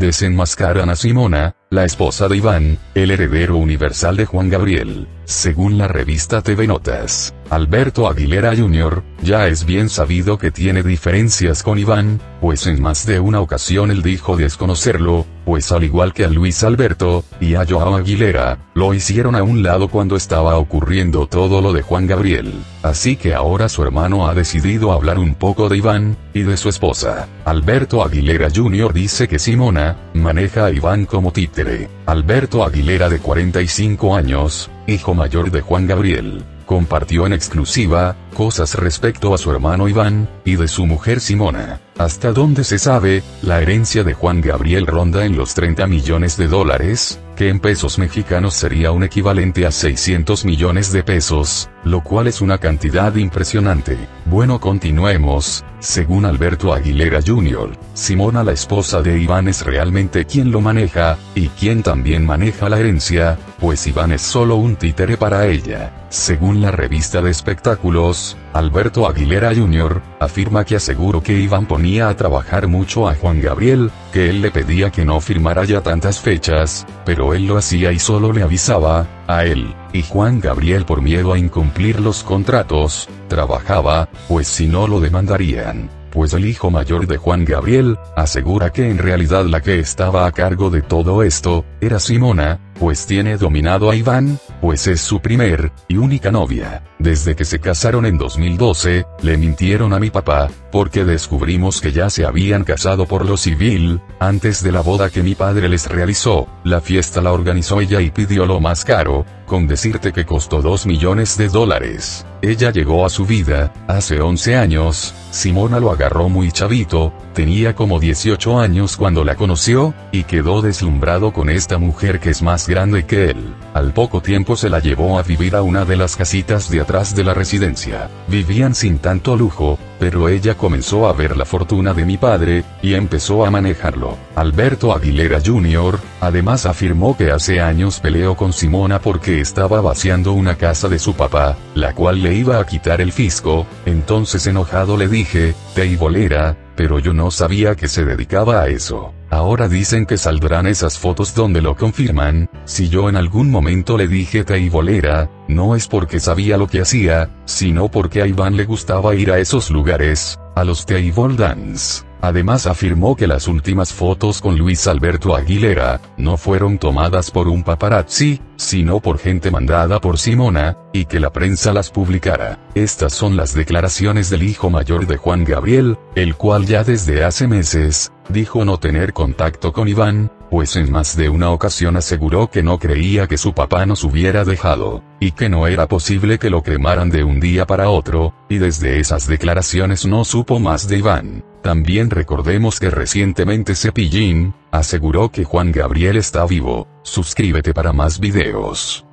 desenmascaran a Simona, la esposa de Iván, el heredero universal de Juan Gabriel. Según la revista TV Notas, Alberto Aguilera Jr., ya es bien sabido que tiene diferencias con Iván, pues en más de una ocasión él dijo desconocerlo, pues al igual que a Luis Alberto, y a Joao Aguilera, lo hicieron a un lado cuando estaba ocurriendo todo lo de Juan Gabriel. Así que ahora su hermano ha decidido hablar un poco de Iván, y de su esposa. Alberto Aguilera Jr. dice que Simona, maneja a Iván como títere. Alberto Aguilera de 45 años, hijo mayor de Juan Gabriel, compartió en exclusiva, cosas respecto a su hermano Iván, y de su mujer Simona. Hasta donde se sabe, la herencia de Juan Gabriel ronda en los 30 millones de dólares, que en pesos mexicanos sería un equivalente a 600 millones de pesos, lo cual es una cantidad impresionante. Bueno continuemos, según Alberto Aguilera Jr., Simona la esposa de Iván es realmente quien lo maneja, y quien también maneja la herencia, pues Iván es solo un títere para ella. Según la revista de espectáculos, Alberto Aguilera Jr., afirma que aseguró que Iván ponía a trabajar mucho a Juan Gabriel, que él le pedía que no firmara ya tantas fechas, pero él lo hacía y solo le avisaba, a él, y Juan Gabriel por miedo a incumplir los contratos, trabajaba, pues si no lo demandarían pues el hijo mayor de Juan Gabriel, asegura que en realidad la que estaba a cargo de todo esto, era Simona, pues tiene dominado a Iván, pues es su primer, y única novia. Desde que se casaron en 2012, le mintieron a mi papá, porque descubrimos que ya se habían casado por lo civil, antes de la boda que mi padre les realizó, la fiesta la organizó ella y pidió lo más caro, con decirte que costó 2 millones de dólares. Ella llegó a su vida, hace 11 años, Simona lo agarró muy chavito, tenía como 18 años cuando la conoció, y quedó deslumbrado con esta mujer que es más grande que él. Al poco tiempo se la llevó a vivir a una de las casitas de de la residencia. Vivían sin tanto lujo, pero ella comenzó a ver la fortuna de mi padre, y empezó a manejarlo. Alberto Aguilera Jr., además afirmó que hace años peleó con Simona porque estaba vaciando una casa de su papá, la cual le iba a quitar el fisco, entonces enojado le dije, teibolera, pero yo no sabía que se dedicaba a eso. Ahora dicen que saldrán esas fotos donde lo confirman, si yo en algún momento le dije teibolera, no es porque sabía lo que hacía, sino porque a Iván le gustaba ir a esos lugares, a los table dance. Además afirmó que las últimas fotos con Luis Alberto Aguilera, no fueron tomadas por un paparazzi, sino por gente mandada por Simona, y que la prensa las publicara. Estas son las declaraciones del hijo mayor de Juan Gabriel, el cual ya desde hace meses, dijo no tener contacto con Iván, pues en más de una ocasión aseguró que no creía que su papá nos hubiera dejado, y que no era posible que lo cremaran de un día para otro, y desde esas declaraciones no supo más de Iván. También recordemos que recientemente Cepillín, aseguró que Juan Gabriel está vivo. Suscríbete para más videos.